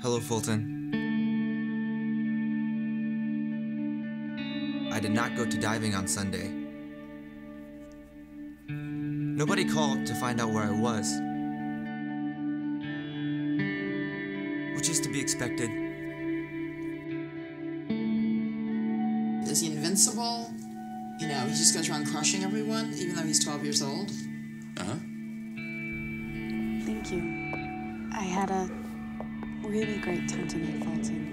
Hello, Fulton. I did not go to diving on Sunday. Nobody called to find out where I was. Which is to be expected. Is he invincible? You know, he just goes around crushing everyone, even though he's 12 years old. Uh huh. Thank you. I had a really great time tonight, Fulton.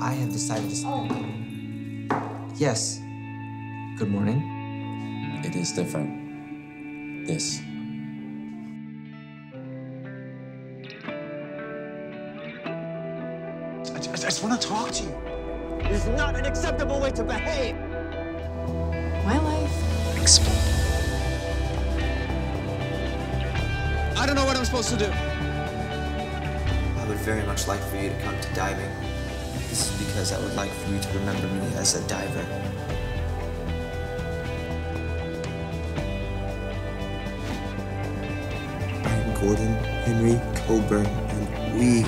I have decided to. Yes. Good morning. It is different. This. I, I just want to talk to you. This is not an acceptable way to behave. My life. Explain. I don't know what I'm supposed to do. I would very much like for you to come to diving. This is because I would like for you to remember me as a diver. I am Gordon Henry Coburn, and we